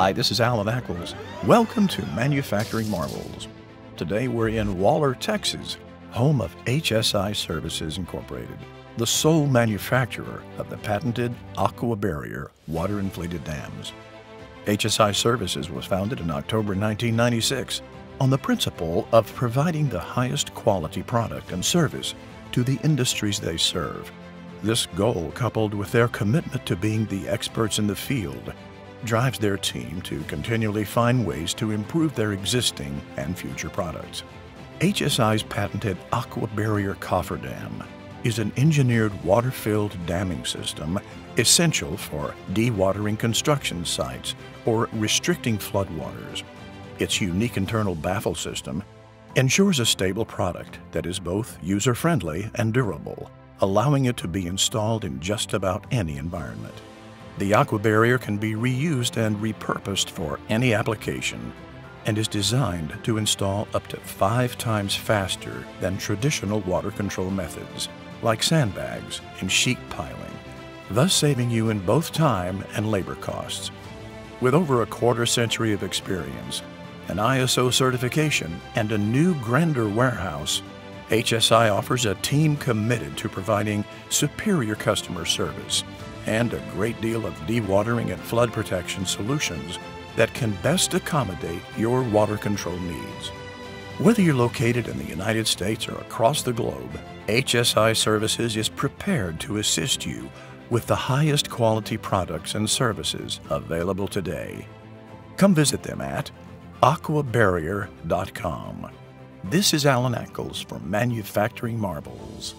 Hi, this is Alan Ackles. Welcome to Manufacturing Marvels. Today we're in Waller, Texas, home of HSI Services Incorporated, the sole manufacturer of the patented Aqua Barrier water inflated dams. HSI Services was founded in October 1996 on the principle of providing the highest quality product and service to the industries they serve. This goal, coupled with their commitment to being the experts in the field, drives their team to continually find ways to improve their existing and future products. HSI's patented Aqua Barrier Cofferdam is an engineered water-filled damming system essential for dewatering construction sites or restricting floodwaters. Its unique internal baffle system ensures a stable product that is both user-friendly and durable, allowing it to be installed in just about any environment. The aqua barrier can be reused and repurposed for any application and is designed to install up to five times faster than traditional water control methods, like sandbags and sheet piling, thus saving you in both time and labor costs. With over a quarter century of experience, an ISO certification, and a new grander warehouse, HSI offers a team committed to providing superior customer service and a great deal of dewatering and flood protection solutions that can best accommodate your water control needs. Whether you're located in the United States or across the globe, HSI Services is prepared to assist you with the highest quality products and services available today. Come visit them at aquabarrier.com. This is Alan Eccles for Manufacturing Marvels.